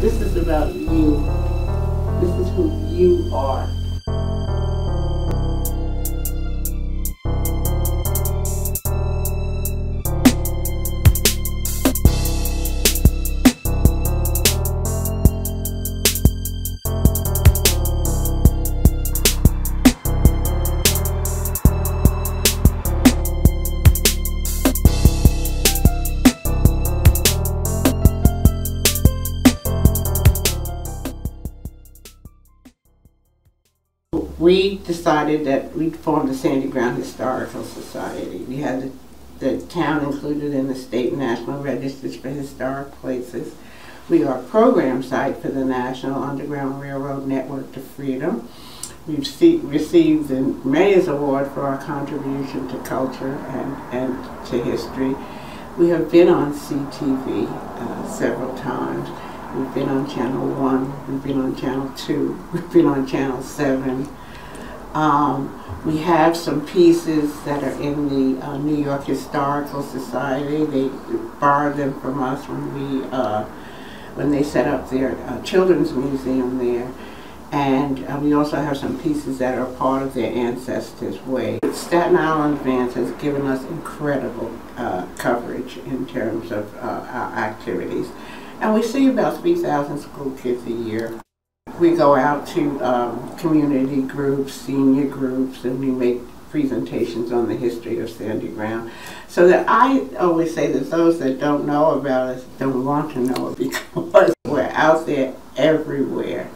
This is about you. This is who you are. Decided that we'd form the Sandy Ground Historical Society. We had the, the town included in the state and national registers for historic places. We are a program site for the National Underground Railroad Network to Freedom. We've see, received the Mayor's Award for our contribution to culture and, and to history. We have been on CTV uh, several times. We've been on Channel 1, we've been on Channel 2, we've been on Channel 7. Um, we have some pieces that are in the uh, New York Historical Society. They borrowed them from us when we uh, when they set up their uh, children's museum there. And uh, we also have some pieces that are part of their ancestors' way. Staten Island Advance has given us incredible uh, coverage in terms of uh, our activities. And we see about 3,000 school kids a year. We go out to um, community groups, senior groups, and we make presentations on the history of Sandy Ground. So that I always say that those that don't know about us don't want to know it because we're out there everywhere.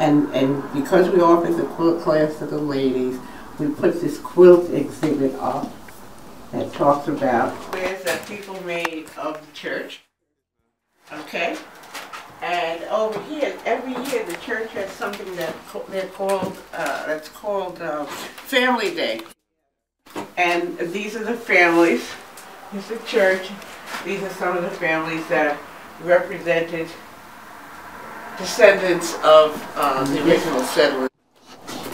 And, and because we offer the quilt class to the ladies, we put this quilt exhibit up that talks about wares that people made of the church. Okay? And over here, every year the church has something that they're called, uh, that's called uh, Family Day. And these are the families. Here's the church. These are some of the families that represented descendants of uh, the original settlers.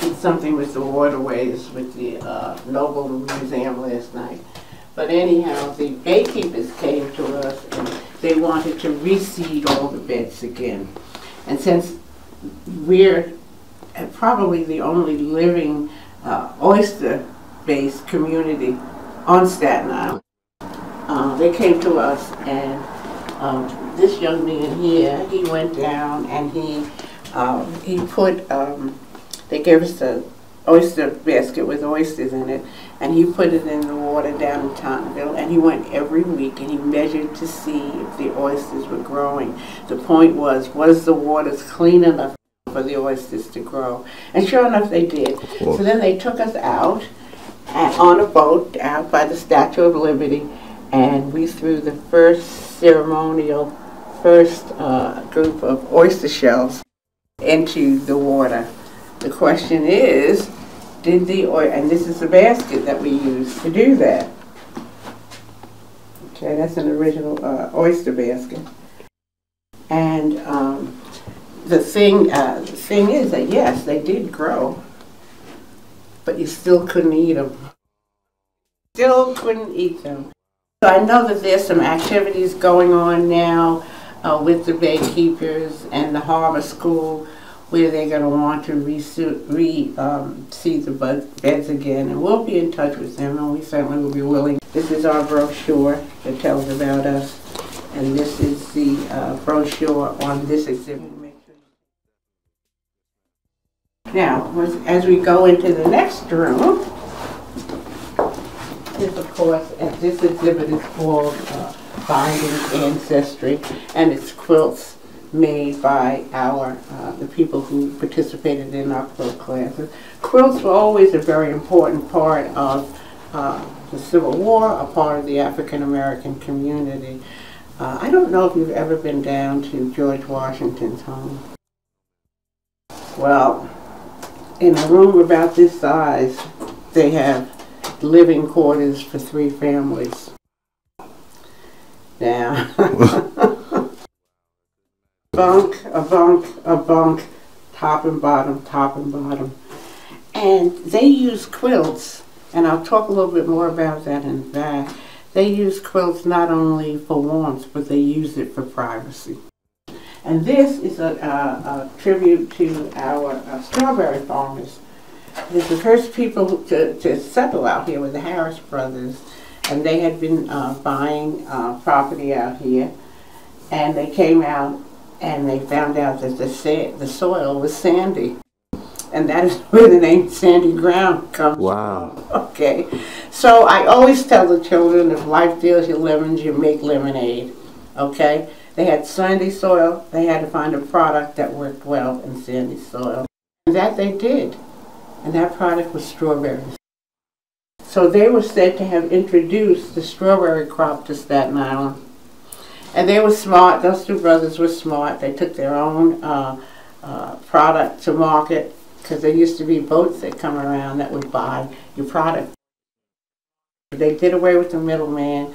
Did something with the waterways with the uh, Noble Museum last night. But anyhow, the baykeepers came to us and they wanted to reseed all the beds again. And since we're probably the only living uh, oyster-based community on Staten Island, uh, they came to us and um, this young man here, he went down and he um, he put, um, they gave us a oyster basket with oysters in it, and he put it in the water down in Tottenville, and he went every week and he measured to see if the oysters were growing. The point was, was the waters clean enough for the oysters to grow? And sure enough, they did. So then they took us out on a boat out by the Statue of Liberty, and we threw the first ceremonial, first uh, group of oyster shells into the water. The question is, did the oil, and this is the basket that we use to do that. Okay, that's an original uh, oyster basket. And um, the thing, uh, the thing is that yes, they did grow, but you still couldn't eat them. Still couldn't eat them. So I know that there's some activities going on now uh, with the baykeepers and the harbor school where they're going to want to re-see re, um, the beds again. And we'll be in touch with them, and we certainly will be willing. This is our brochure that tells about us, and this is the uh, brochure on this exhibit. Now, as we go into the next room, is of course, this exhibit is called uh, Binding Ancestry, and it's quilts made by our uh, the people who participated in our quilt classes. Quilts were always a very important part of uh, the Civil War, a part of the African American community. Uh, I don't know if you've ever been down to George Washington's home. Well, in a room about this size, they have living quarters for three families. Now, bunk, a bunk, a bunk, top and bottom, top and bottom. And they use quilts, and I'll talk a little bit more about that in that. They use quilts not only for warmth, but they use it for privacy. And this is a, a, a tribute to our uh, strawberry farmers. It's the first people to, to settle out here with the Harris brothers. And they had been uh, buying uh, property out here. And they came out and they found out that the, sa- the soil was sandy. And that is where the name sandy ground comes Wow. from. Okay. So I always tell the children if life deals you lemons, you make lemonade. Okay? They had sandy soil, they had to find a product that worked well in sandy soil. And that they did. And that product was strawberries. So they were said to have introduced the strawberry crop to Staten Island. And they were smart, those two brothers were smart. They took their own uh, uh, product to market because there used to be boats that come around that would buy your product. They did away with the middleman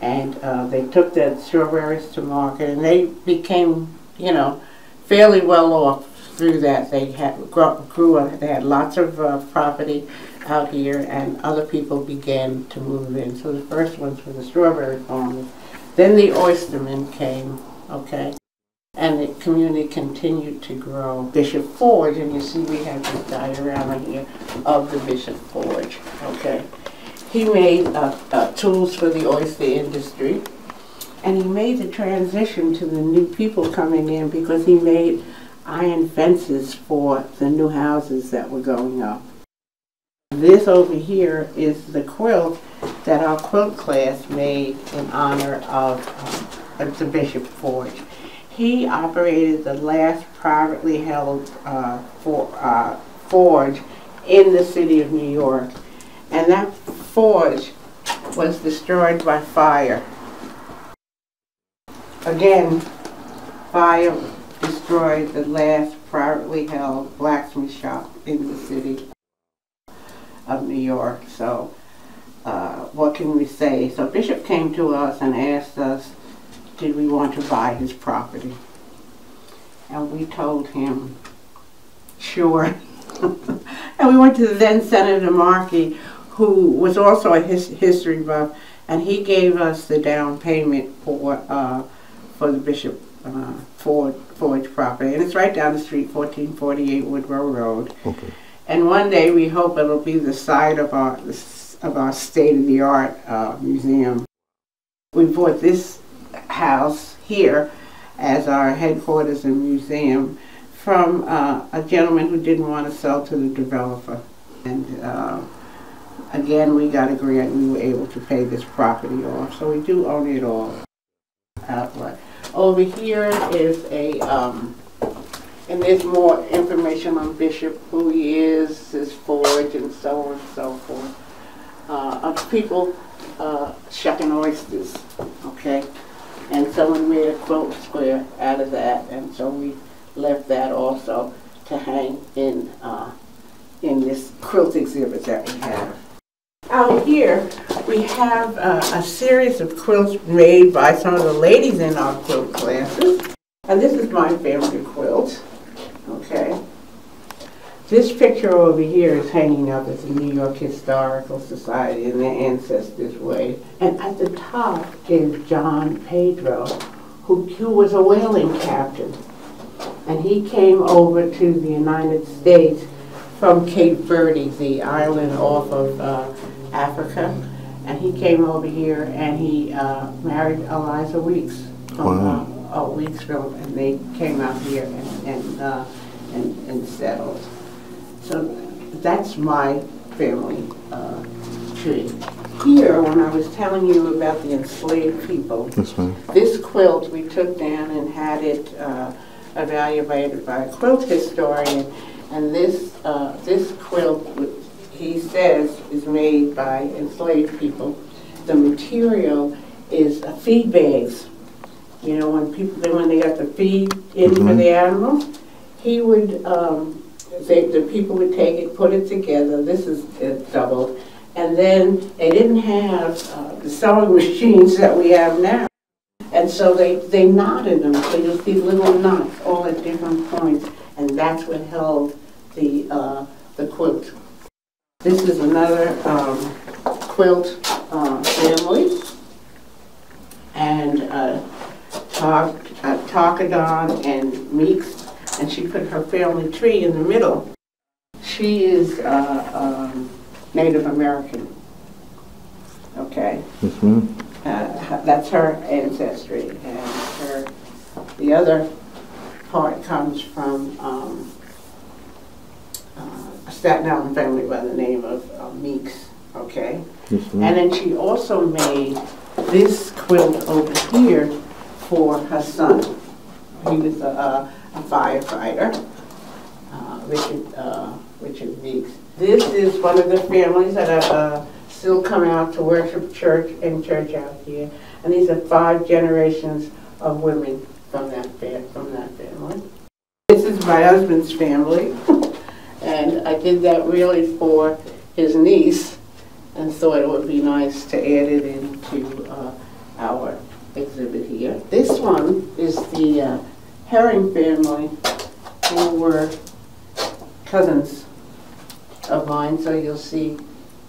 and uh, they took the strawberries to market and they became, you know, fairly well off through that. They had grew up, they had lots of uh, property out here and other people began to move in. So the first ones were the strawberry farmers. Then the oystermen came, okay, and the community continued to grow. Bishop Forge, and you see we have this diorama here of the Bishop Forge, okay. He made uh, uh, tools for the oyster industry, and he made the transition to the new people coming in because he made iron fences for the new houses that were going up. This over here is the quilt that our quilt class made in honor of um, the Bishop Forge. He operated the last privately held uh, for, uh, forge in the city of New York. And that forge was destroyed by fire. Again, fire destroyed the last privately held blacksmith shop in the city of New York. So what can we say? So Bishop came to us and asked us, did we want to buy his property? And we told him, sure. and we went to the then Senator Marchi, who was also a his history buff, and he gave us the down payment for uh, for the Bishop uh, Ford Forge property, and it's right down the street, 1448 Woodrow Road. Okay. And one day we hope it'll be the site of our of our state-of-the-art uh, museum. We bought this house here as our headquarters and museum from uh, a gentleman who didn't want to sell to the developer. And uh, again, we got a grant we were able to pay this property off. So we do own it all outright. Over here is a, um, and there's more information on Bishop, who he is, his forge, and so on and so forth. Uh, of people uh, shucking oysters, okay? And someone made a quilt square out of that, and so we left that also to hang in uh, in this quilt exhibit that we have. Out here, we have uh, a series of quilts made by some of the ladies in our quilt classes. And this is my okay? This picture over here is hanging up at the New York Historical Society in their Ancestors Way. And at the top is John Pedro, who, who was a whaling captain. And he came over to the United States from Cape Verde, the island off of uh, Africa. And he came over here and he uh, married Eliza Weeks from Wow. uh, uh, Weeksville, and they came out here and, and, uh, and, and settled. So that's my family uh, tree. Here, when I was telling you about the enslaved people, Yes, this quilt we took down and had it uh, evaluated by a quilt historian, and this uh, this quilt, he says, is made by enslaved people. The material is feed bags. You know, when people when they got the feed in for Mhm. the animals, he would um, they, the people would take it, put it together. This is doubled, and then they didn't have uh, the sewing machines that we have now. And so they, they knotted them, so you'll see little knots all at different points, and that's what held the, uh, the quilt. This is another um, quilt uh, family, and uh, uh, Tarkadon and Meeks, and she put her family tree in the middle. She is uh, um, Native American. Okay, Yes, ma'am. uh, that's her ancestry, and her the other part comes from um, uh, a Staten Island family by the name of uh, Meeks. Okay. Yes, And then she also made this quilt over here for her son. He was a a firefighter, uh, Richard, uh, Richard Meeks. This is one of the families that are uh, still come out to worship church and church out here. And these are five generations of women from that from that family. This is my husband's family. And I did that really for his niece and thought it would be nice to add it into uh, our exhibit here. This one is the uh, Herring family, who were cousins of mine. So you'll see,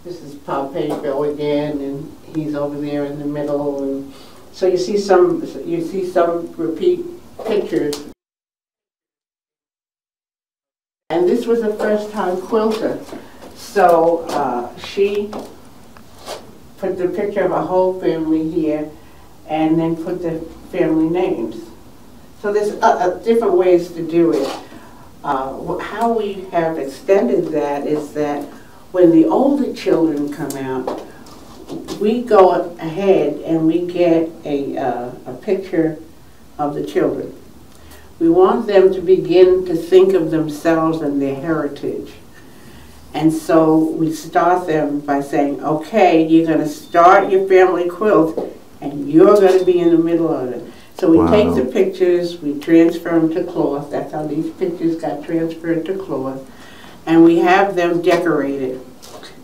this is Pop Bill again, and he's over there in the middle. And so you see some, you see some repeat pictures. And this was a first-time quilter. So uh, she put the picture of a whole family here and then put the family names. So there's uh, uh, different ways to do it. Uh, How we have extended that is that when the older children come out, we go ahead and we get a, uh, a picture of the children. We want them to begin to think of themselves and their heritage. And so we start them by saying, okay, you're going to start your family quilt and you're going to be in the middle of it. So we take the pictures, we transfer them to cloth. That's how these pictures got transferred to cloth. And we have them decorated.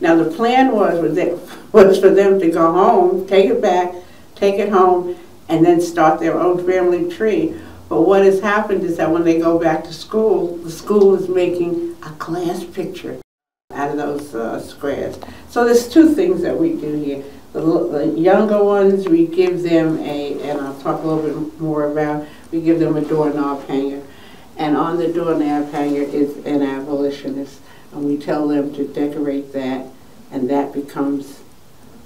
Now, the plan was, was, that, was for them to go home, take it back, take it home, and then start their own family tree. But what has happened is that when they go back to school, the school is making a class picture out of those uh, squares. So there's two things that we do here. The, the younger ones, we give them a, talk a little bit more about, we give them a doorknob hanger. And on the doorknob hanger is an abolitionist, and we tell them to decorate that, and that becomes,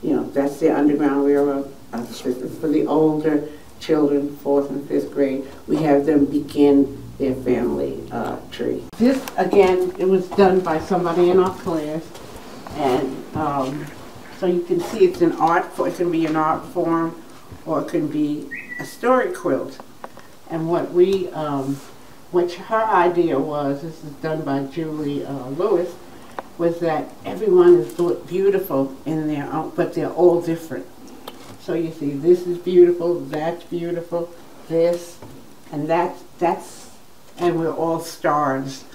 you know, that's the Underground Railroad uh. For the older children, fourth and fifth grade, we have them begin their family uh, tree. This, again, it was done by somebody in our class, and um, so you can see it's an art, for- it can be an art form, or it can be a story quilt. And what we, um, which her idea was, this is done by Julie uh, Lewis, was that everyone is beautiful in their own, but they're all different. So you see, this is beautiful, that's beautiful, this, and that's, that's, and we're all stars.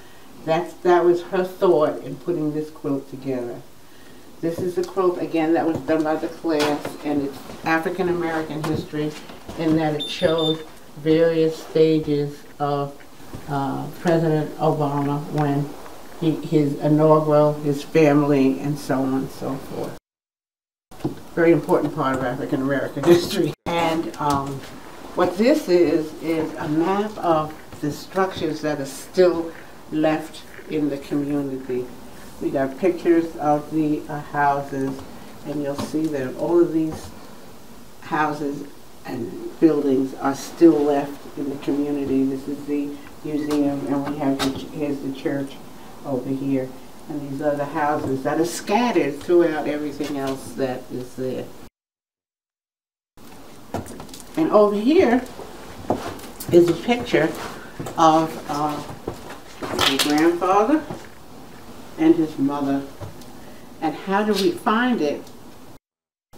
That's, that was her thought in putting this quilt together. This is a quilt, again, that was done by the class, and it's African American history in that it shows various stages of uh, President Obama when he, his inaugural, his family, and so on and so forth. Very important part of African American history. And um, what this is, is a map of the structures that are still left in the community. We got pictures of the uh, houses, and you'll see that all of these houses and buildings are still left in the community. This is the museum, and we have, the here's the church over here, and these other houses that are scattered throughout everything else that is there. And over here is a picture of uh, my grandfather and his mother. And how do we find it?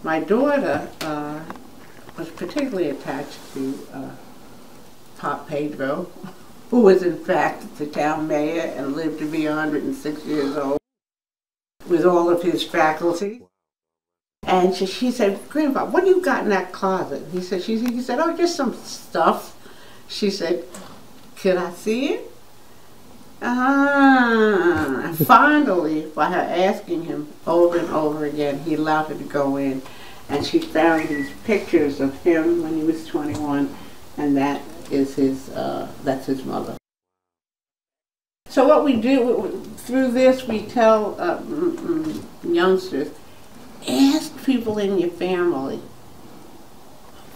My daughter uh, was particularly attached to uh, Pop Pedro, who was in fact the town mayor and lived to be 106 years old with all of his faculties. And she, she said, Grandpa, what do you got in that closet? He said, she, he said, oh, just some stuff. She said, could I see it? Ah, finally, by her asking him over and over again, he allowed her to go in. And she found these pictures of him when he was 21 and that is his, uh, that's his mother. So what we do through this, we tell uh, youngsters, ask people in your family,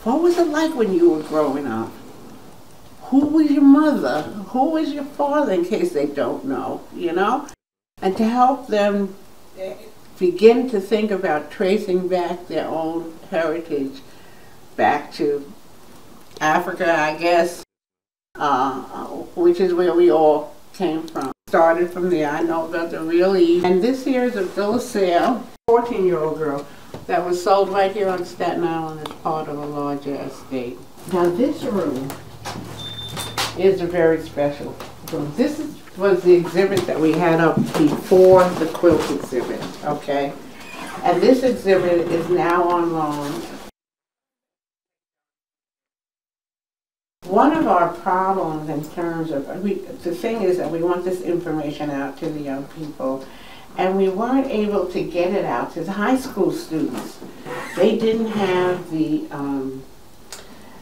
what was it like when you were growing up? Who was your mother? Who was your father, in case they don't know, you know? And to help them eh, begin to think about tracing back their own heritage back to Africa, I guess, uh, which is where we all came from. Started from there. I know about the really. And this here is a bill sale, 14-year-old girl, that was sold right here on Staten Island as part of a larger estate. Now this room is a very special room. This is, was the exhibit that we had up before the quilt exhibit, okay? And this exhibit is now on loan One of our problems in terms of, we, the thing is that we want this information out to the young people, and we weren't able to get it out to the high school students. They didn't have the, um,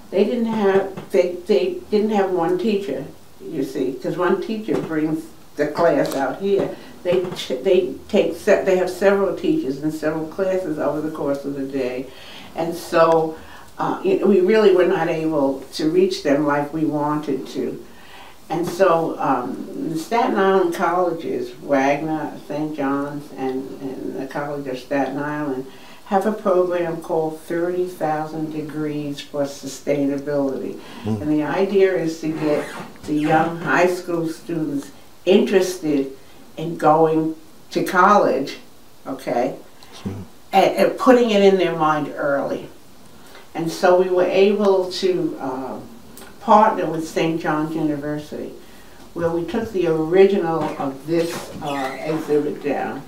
they didn't have, they, they didn't have one teacher, you see, because one teacher brings the class out here. They, they take, they have several teachers and several classes over the course of the day. And so uh, we really were not able to reach them like we wanted to. And so um, the Staten Island colleges, Wagner, St. John's, and, and the College of Staten Island, have a program called 30,000 Degrees for Sustainability. Mm. And the idea is to get the young high school students interested in going to college, okay, mm. and, and putting it in their mind early. And so we were able to uh, partner with St. John's University, where we took the original of this uh, exhibit down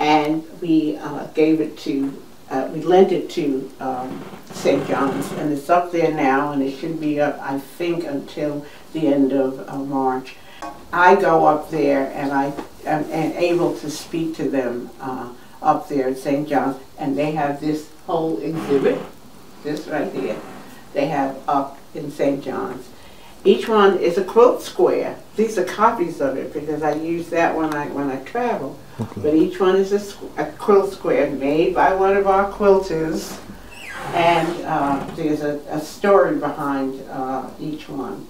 and we uh, gave it to, uh, we lent it to um, St. John's, and it's up there now, and it should be up, I think, until the end of uh, March. I go up there, and I am, am able to speak to them uh, up there at St. John's, and they have this whole exhibit, this right here, they have up in St. John's. Each one is a quilt square. These are copies of it because I use that when I when I travel. Okay. But each one is a, a, quilt square made by one of our quilters, and uh, there's a, a, story behind uh, each one.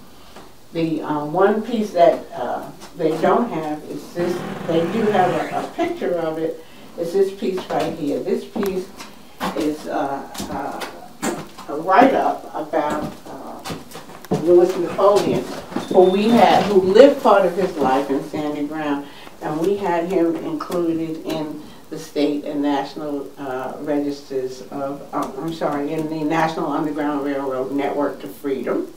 The uh, one piece that uh, they don't have is this. They do have a, a picture of. It's this piece right here. This piece is uh, uh, a write-up about uh, Louis Napoleon, who we had, who lived part of his life in Sandy Ground, and we had him included in the state and national uh, registers of, um, I'm sorry, in the National Underground Railroad Network to Freedom.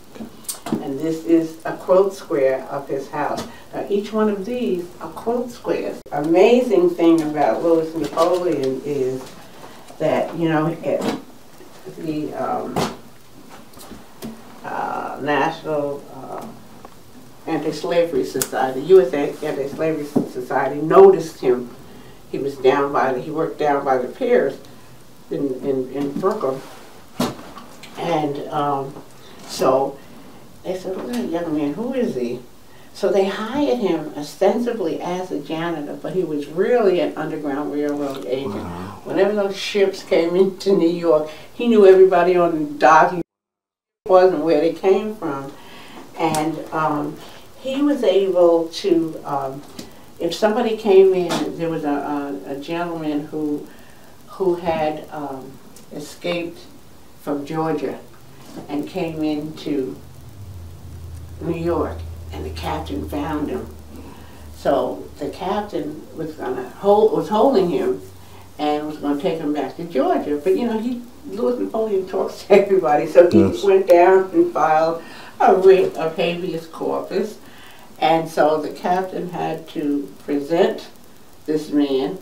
And this is a quote square of his house. Now, each one of these are quote squares. Amazing thing about Louis Napoleon is that, you know, the um, uh, National uh, Anti-Slavery Society, U.S. Anti-Slavery Society noticed him. He was down by, the, he worked down by the piers in, in, in Brooklyn. And um, so they said, look at that young man, who is he? So they hired him ostensibly as a janitor, but he was really an Underground Railroad agent. Wow. Whenever those ships came into New York, he knew everybody on the dock. He wasn't where they came from. And um, he was able to, um, if somebody came in, there was a, a, a gentleman who, who had um, escaped from Georgia and came into New York and the captain found him. So the captain was gonna hold was holding him and was gonna take him back to Georgia. But you know, he Louis Napoleon talks to everybody, so he yes. went down and filed a writ of habeas corpus. And so the captain had to present this man,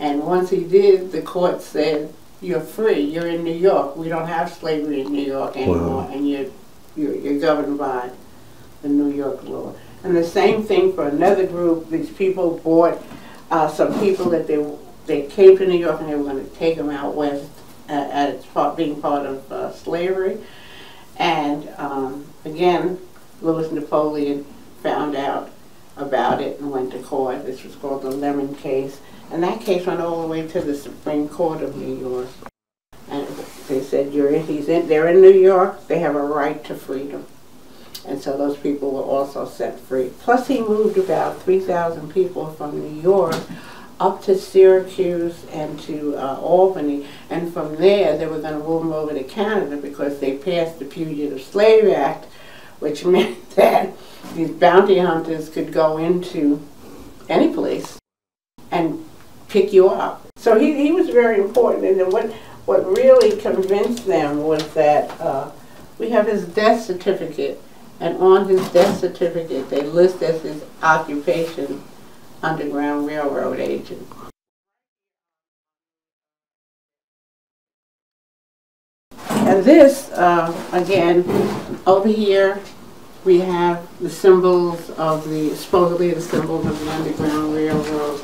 and once he did, the court said, "You're free. You're in New York. We don't have slavery in New York anymore, wow. and you're, you're you're governed by the New York law. And the same thing for another group. These people bought uh, some people that they they came to New York and they were going to take them out west uh, as part, being part of uh, slavery. And um, again, Louis Napoleon found out about it and went to court. This was called the Lemmon case. And that case went all the way to the Supreme Court of New York. And they said, You're in, he's in, they're in New York, they have a right to freedom. And so those people were also set free. Plus he moved about 3,000 people from New York up to Syracuse and to uh, Albany. And from there, they were going to move them over to Canada because they passed the Fugitive Slave Act, which meant that these bounty hunters could go into any place and pick you up. So he, he was very important. And then what, what really convinced them was that uh, we have his death certificate. And on his death certificate, they list as his occupation Underground Railroad agent. And this, uh, again, over here, we have the symbols of the, supposedly the symbols of the Underground Railroad.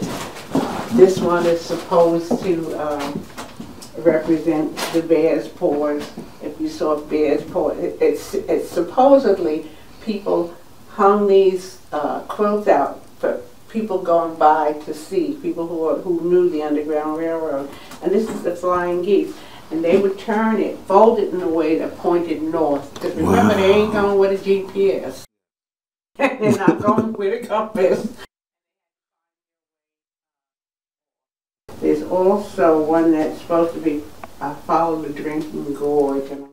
This one is supposed to uh, represent the bear's paws. If you saw bear's paws, it, it's, it's supposedly people hung these uh, quilts out for people going by to see, people who, are, who knew the Underground Railroad. And this is the Flying Geese. And they would turn it, fold it in a way that pointed north. Because remember, wow. they ain't going with a GPS. They're not going with a compass. There's also one that's supposed to be uh, follow the drinking gourd. And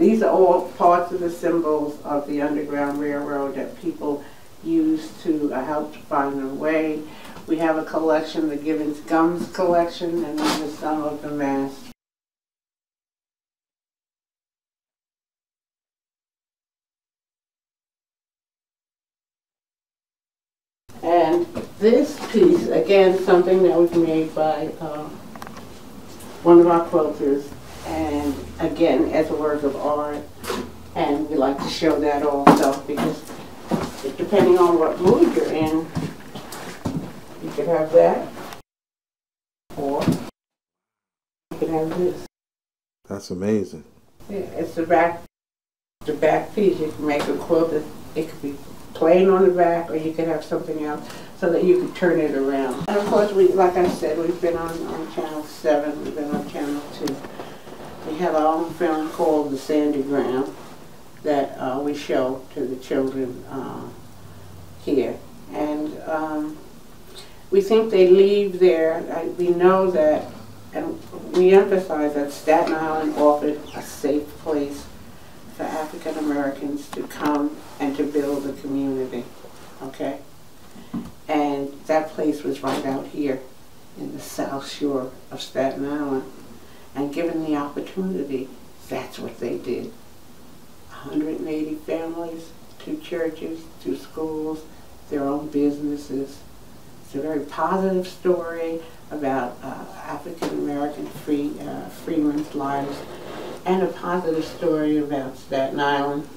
These are all parts of the symbols of the Underground Railroad that people use to uh, help to find their way. We have a collection, the Gibbons Gums collection, and then are some of the masks. And this piece, again, something that was made by uh, one of our quilters, and again as a work of art. And we like to show that also because depending on what mood you're in, you could have that or you could have this. That's amazing. Yeah, it's the back, the back piece. You can make a quilt. That it could be plain on the back, or you could have something else so that you could turn it around. And of course, we, like I said, we've been on, on channel seven. We've been on channel two. We have our own film called The Sandygram that uh, we show to the children uh, here. And um, we think they leave there, we know that, and we emphasize that Staten Island offered a safe place for African Americans to come and to build a community, okay? And that place was right out here in the South Shore of Staten Island. And given the opportunity, that's what they did. 180 families, two churches, two schools, their own businesses. It's a very positive story about uh, African American free uh, freedmen's lives, and a positive story about Staten Island.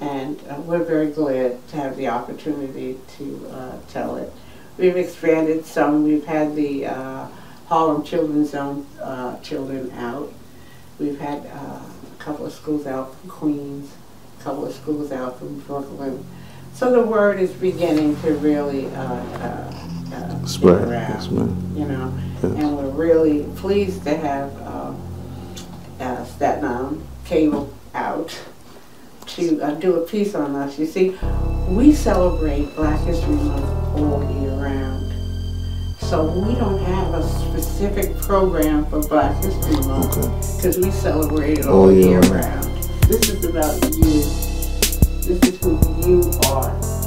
And uh, we're very glad to have the opportunity to uh, tell it. We've expanded some. We've had the uh, Harlem Children's Zone uh, children out. We've had a couple of schools out from Queens, a couple of schools out from Brooklyn. So the word is beginning to really uh, uh, uh spread around, you know. Yes. And we're really pleased to have um, uh, Staten Island Cable out to uh, do a piece on us. You see, we celebrate Black History Month all year round. So we don't have a specific program for Black History Month because okay. we celebrate it all, all year round. This is about you. This is who you are.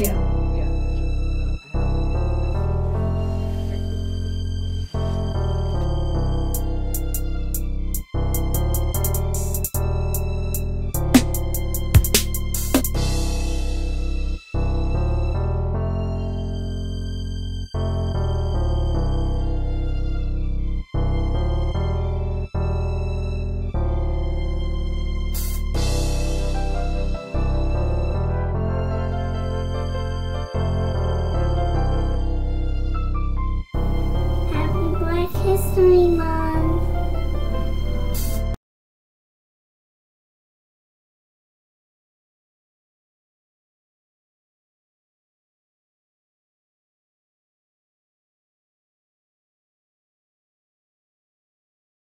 Yeah.